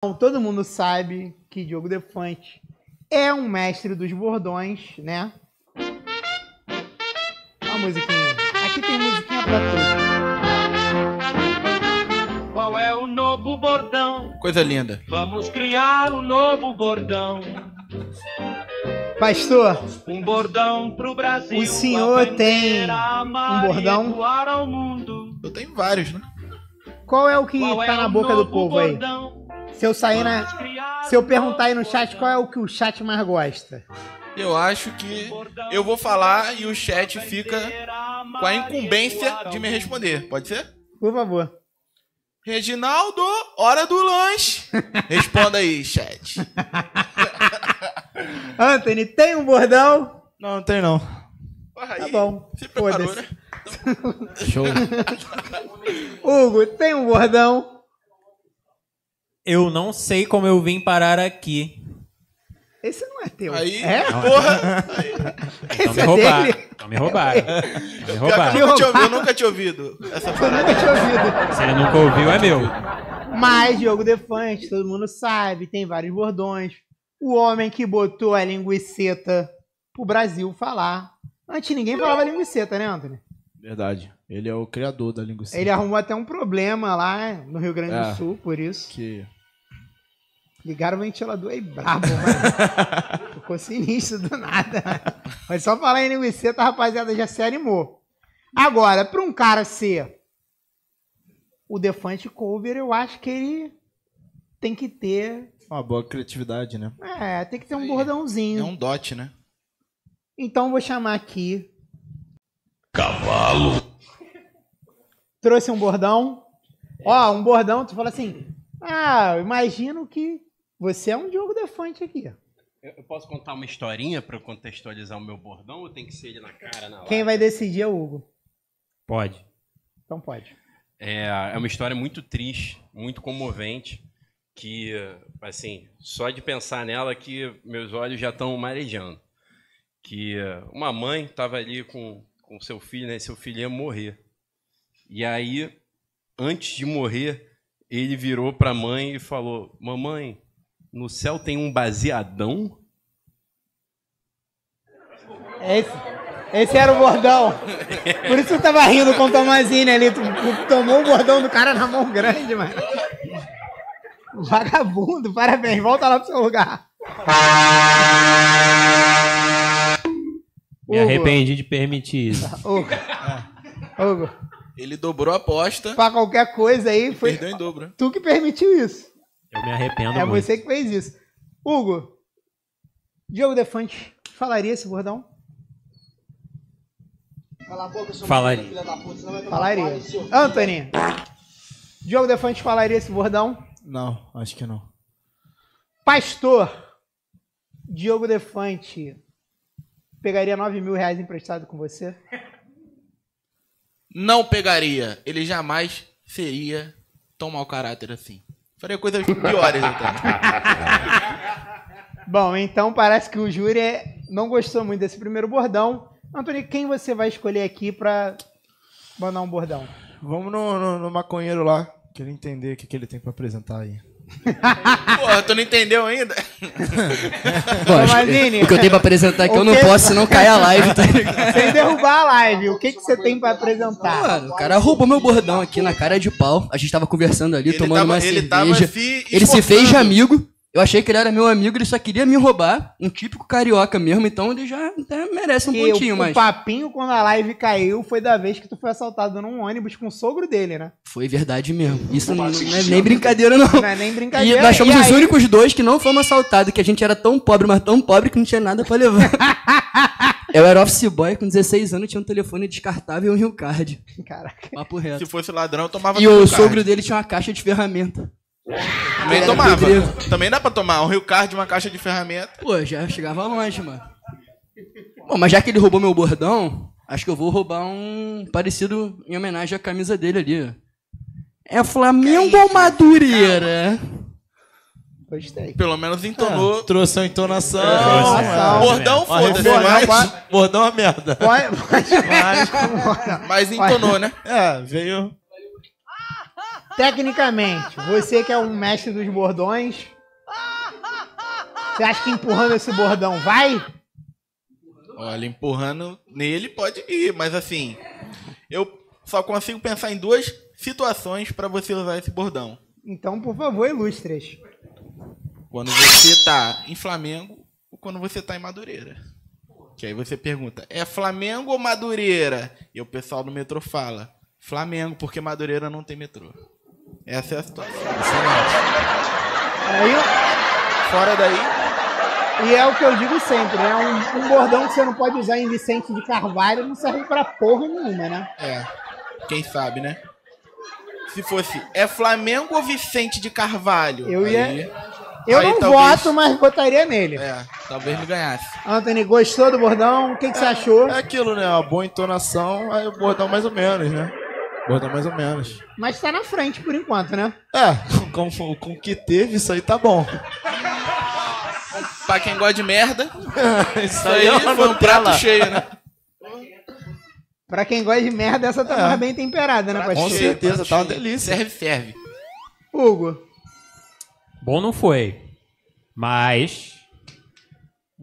Todo mundo sabe que Diogo Defante é um mestre dos bordões, né? Uma musiquinha. Aqui tem musiquinha pra tudo. Qual é o novo bordão? Coisa linda. Vamos criar um novo bordão. Pastor, Um bordão pro Brasil. O senhor a tem um bordão? voar ao mundo. Eu tenho vários, né? qual é o que Qual é tá na o boca do povo aí? Se eu sair na. Se eu perguntar aí no chat qual é o que o chat mais gosta. Eu acho que eu vou falar e o chat fica com a incumbência de me responder. Pode ser? Por favor. Reginaldo, hora do lanche. Responda aí, chat. Anthony, tem um bordão? Não, não tem não. Porra, Tá bom. Se preparou, né? Show. Hugo, tem um bordão? Eu não sei como eu vim parar aqui. Esse não é teu. Aí, É? porra. Então Esse me é roubaram. dele? Então me roubaram. Então me que eu roubaram. nunca, tinha ouvido, eu nunca tinha ouvido essa Eu parada. nunca tinha ouvido. Se ele nunca ouviu, é meu. Mas Diogo Defante, todo mundo sabe, tem vários bordões. O homem que botou a linguiceta pro Brasil falar. Antes ninguém falava linguiceta, né, Anthony? Verdade. Ele é o criador da língua Ele arrumou até um problema lá no Rio Grande do É. Sul, por isso. que Ligaram o ventilador aí brabo, mano. Ficou sinistro do nada. Mas só falar em linguiceta, a rapaziada já se animou. Agora, pra um cara ser o Defante Cover, eu acho que ele tem que ter. uma boa criatividade, né? É, tem que ter um Aí. bordãozinho. É um dot, né? Então eu vou chamar aqui. Cavalo. Trouxe um bordão. Ó, um bordão, tu fala assim. Ah, eu imagino que você é um Diogo Defante aqui. Eu eu posso contar uma historinha pra eu contextualizar o meu bordão ou tem que ser ele na cara, na Quem vai decidir é o Hugo. Pode. Então pode. É, é uma história muito triste, muito comovente, que, assim, só de pensar nela que meus olhos já estão marejando. Que uma mãe estava ali com, com seu filho, né? Seu filho ia morrer. E aí, antes de morrer, ele virou para a mãe e falou: Mamãe, no céu tem um baseadão? Esse, esse era o bordão. Por isso tu tava rindo com o Tomazini ali. Tu, tu tomou o bordão do cara na mão grande, mano. Vagabundo, parabéns. Volta lá pro seu lugar. Me Hugo. arrependi de permitir isso. Hugo. Hugo, Ele dobrou a aposta, pra qualquer coisa aí, foi perdeu em dobro. tu que permitiu isso. Eu me arrependo É muito. você que fez isso. Hugo, Diogo Defante falaria esse bordão? Falaria. Falaria. Anthony, Diogo Defante falaria esse bordão? Não, acho que não. Pastor, Diogo Defante pegaria 9 mil reais emprestado com você? Não pegaria. Ele jamais seria tão mau caráter assim. Faria coisas piores até. Bom, então parece que o júri não gostou muito desse primeiro bordão. Antônio, quem você vai escolher aqui pra mandar um bordão? Vamos no, no, no maconheiro lá. Queria entender o que, que ele tem pra apresentar aí. Porra, tu não entendeu ainda? Tomazini, O que eu tenho pra apresentar aqui eu não O quê? posso, senão cai a live, tá ligado? sem derrubar a live, o que, que você tem pra apresentar? Mano, o cara roubou meu bordão aqui na cara de pau. A gente tava conversando ali, Ele tomando tava- uma ele cerveja. tava se ele se fez de amigo. Eu achei que ele era meu amigo, ele só queria me roubar. Um típico carioca mesmo, então ele já até merece um Que pontinho, o, mas. o papinho, quando a live caiu, foi da vez que tu foi assaltado num ônibus com o sogro dele, né? Foi verdade mesmo. Isso não, não é nem brincadeira, não. Não é nem E brincadeira. nós somos E os aí- únicos dois que não fomos assaltados, que a gente era tão pobre, mas tão pobre que não tinha nada pra levar. Eu era office boy com 16 anos, tinha um telefone descartável e um Rio Card. Caraca. Papo reto. Se fosse ladrão, eu tomava E o sogro card. dele tinha uma caixa de ferramenta. Também era tomava. Também dá pra tomar um Rio Card, uma caixa de ferramenta. Pô, já chegava longe, mano. Bom, mas já que ele roubou meu bordão, acho que eu vou roubar um parecido em homenagem à camisa dele ali. É Flamengo ou Madureira? Gostei. Pelo menos entonou. Trouxe a entonação. Entonação. Bordão, foda-se, mas, Bordão é uma merda. Pode, pode. mas entonou, né? É, veio. Tecnicamente, você que é um mestre dos bordões, você acha que empurrando esse bordão vai? Olha, empurrando nele pode ir, mas assim, eu só consigo pensar em duas situações pra você usar esse bordão. Então, por favor, ilustre-as. Quando você tá em Flamengo ou quando você tá em Madureira. Que aí você pergunta, é Flamengo ou Madureira? E o pessoal do metrô fala, Flamengo, porque Madureira não tem metrô. Essa é a situação. Aí, Fora daí, e é o que eu digo sempre, né? Um, um bordão que você não pode usar em Vicente de Carvalho não serve pra porra nenhuma, né? é. Quem sabe, né? Se fosse, é Flamengo ou Vicente de Carvalho? Eu ia- Aí, Eu Aí não talvez- voto, mas votaria nele. é, talvez me ganhasse. Anthony, gostou do bordão? O que, que você achou? É aquilo, né? Uma boa entonação, aí o bordão mais ou menos, né? Bordão mais ou menos. Mas tá na frente por enquanto, né? É, com, com, com o que teve, isso aí tá bom. Pra quem gosta de merda, isso aí foi um prato cheio, né? Pra quem gosta de merda, essa tá É. mais bem temperada, né, Com Pastor? certeza, tá uma delícia. Serve, serve. Hugo, Bom não foi. Mas.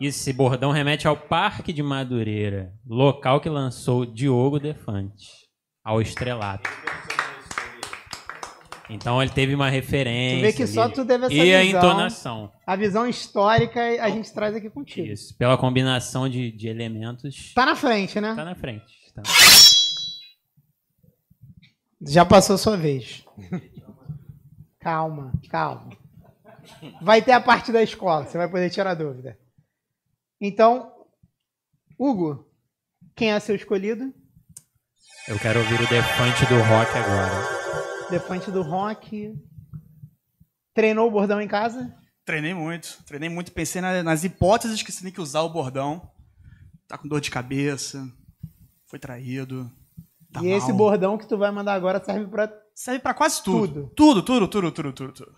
Esse bordão remete ao Parque de Madureira, local que lançou Diogo Defante ao estrelato. Então ele teve uma referência. Tu vê que só tu teve essa E a visão. entonação. a visão histórica a gente traz aqui contigo. Isso. Pela combinação de, de elementos. Tá na frente, né? Tá na frente. Tá. Já passou sua vez. calma, calma. Vai ter a parte da escola, você vai poder tirar dúvida. Então, Hugo, quem é seu escolhido? Eu quero ouvir o Defante do rock agora. Defante do rock. Treinou o bordão em casa? Treinei muito, treinei muito, pensei na- nas hipóteses que você tem que usar o bordão. Tá com dor de cabeça, foi traído. Tá e esse mal. bordão que tu vai mandar agora serve pra. serve pra quase tudo. Tudo. Tudo, tudo, tudo, tudo, tudo, tudo.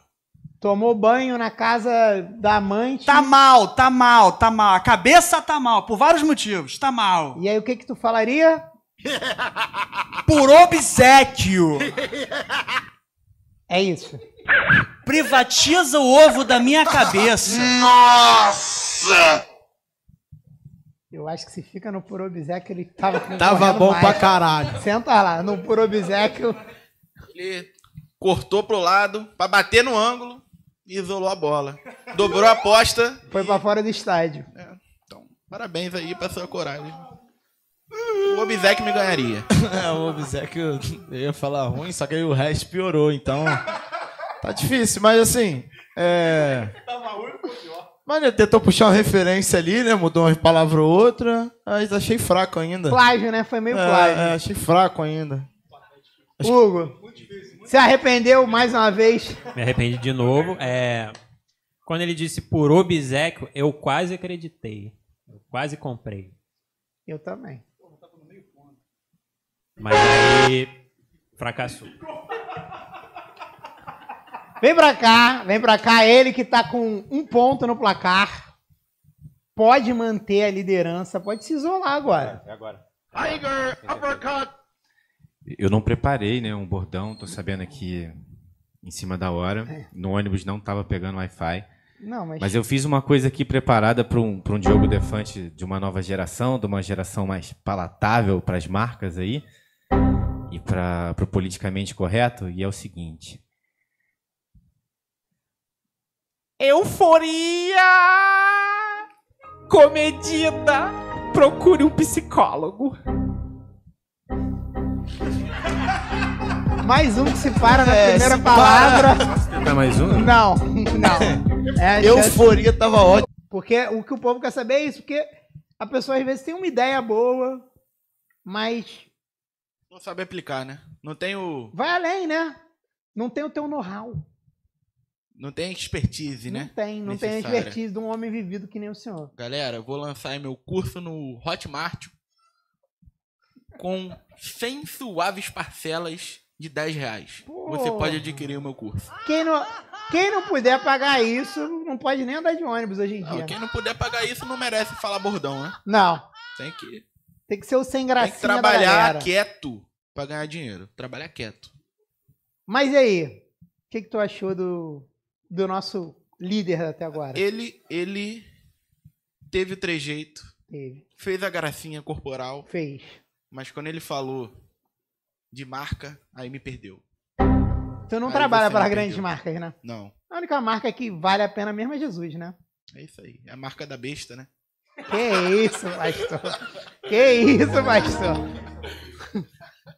Tomou banho na casa da amante. Tá mal, tá mal, tá mal. A cabeça tá mal, por vários motivos. Tá mal. E aí o que que tu falaria? Por obsequio. É isso. Privatiza o ovo da minha cabeça. Eu acho que se fica no por obséquio, ele tava Tava bom mais. pra caralho. Senta lá, no por obséquio. Ele cortou pro lado pra bater no ângulo e isolou a bola. Dobrou a aposta. Foi pra fora do estádio. Então, parabéns aí pra sua coragem. O Obsec me ganharia. É, o obséquio, eu ia falar ruim, só que aí o resto piorou, então. Tá difícil, mas assim. É. Mas ele tentou puxar uma referência ali, né? Mudou uma palavra ou outra, mas achei fraco ainda. Plágio, né? Foi meio plágio. É, é, achei fraco ainda. Hugo, se arrependeu mais uma vez? Me arrependi de novo. É, quando ele disse por obsequio, eu quase acreditei. Eu quase comprei. Eu também. Mas aí fracassou. Vem pra cá, vem pra cá. Ele que tá com um ponto no placar. Pode manter a liderança, pode se isolar agora. Eu não preparei, né, um bordão, tô sabendo aqui em cima da hora. No ônibus não tava pegando Wi-Fi. Não, mas, Mas eu fiz uma coisa aqui preparada para um, pra um Diogo Defante de uma nova geração, de uma geração mais palatável para as marcas aí e para o politicamente correto. E é o seguinte: Euforia comedida. Procure um psicólogo. mais um que se para na É, primeira palavra. Tentar mais um? Não, não. É Euforia tava ótima. Porque o que o povo quer saber é isso, porque a pessoa às vezes tem uma ideia boa, mas Não sabe aplicar, né? Não tem o. vai além, né? Não tem o teu know-how. Não tem expertise, Não né? tem, não tem a Necessária. expertise de um homem vivido que nem o senhor. Galera, eu vou lançar aí meu curso no Hotmart com 100 suaves parcelas de 10 reais. Você pode adquirir o meu curso. Quem não, quem não puder pagar isso, não pode nem andar de ônibus hoje em Não, dia. quem não puder pagar isso não merece falar bordão, né? Não, Tem que, tem que ser o sem tem gracinha que da trabalhar quieto pra ganhar dinheiro. Trabalhar quieto. Mas e aí? O que, que tu achou do, do nosso líder até agora? Ele, ele teve o trejeito, Teve. fez a gracinha corporal, Fez. mas quando ele falou de marca, aí me perdeu. Tu não Aí trabalha para grandes marcas, né? Não, A única marca que vale a pena mesmo é Jesus, né? é isso aí. É a marca da besta, né? Que isso, pastor? Que isso, pastor?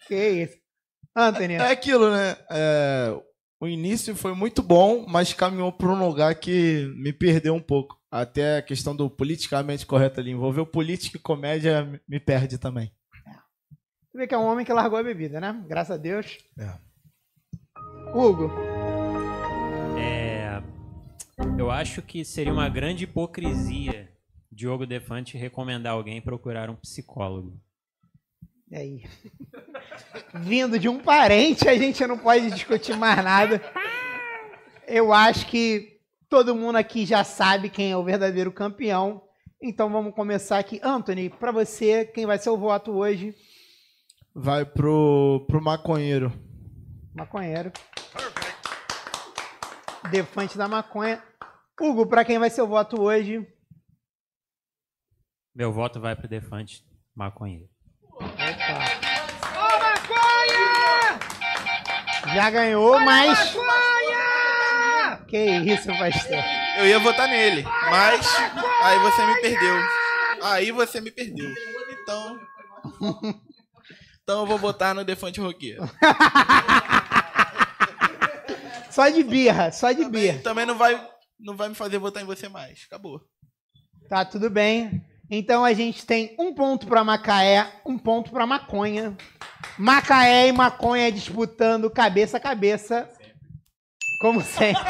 Que isso? Anthony, É aquilo, né? É, o início foi muito bom, mas caminhou para um lugar que me perdeu um pouco. Até a questão do politicamente correto ali. Envolveu política e comédia me- perde também. tu vê que é um homem que largou a bebida, né? Graças a Deus. É. Hugo, É, eu acho que seria uma grande hipocrisia Diogo Defante recomendar alguém procurar um psicólogo. e aí? Vindo de um parente, a gente não pode discutir mais nada. Eu acho que todo mundo aqui já sabe quem é o verdadeiro campeão. Então vamos começar aqui. Anthony, pra você, quem vai ser o voto hoje? Vai pro, pro maconheiro. Maconheiro. Defante da maconha. Hugo, pra quem vai ser o voto hoje? Meu voto vai pro Defante maconheiro. Já ganhou, mas. Que isso, pastor. Eu ia votar nele, mas aí você me perdeu. Aí você me perdeu. Então. Então eu vou votar no Defante Roqueiro. Só de birra, só de birra. Também não vai, não vai me fazer votar em você mais. Acabou. Tá, tudo bem. Então a gente tem um ponto pra Macaé, um ponto pra Maconha. Macaé e Maconha disputando cabeça a cabeça. Como sempre.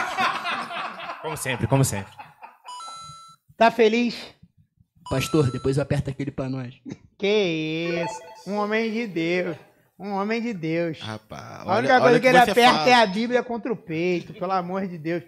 Como sempre, como sempre. Tá feliz? Pastor, depois aperta aquele pra nós. Que isso. Um homem de Deus. Um homem de Deus. Rapaz, A única coisa olha que ele aperta fala. é a Bíblia contra o peito, pelo amor de Deus.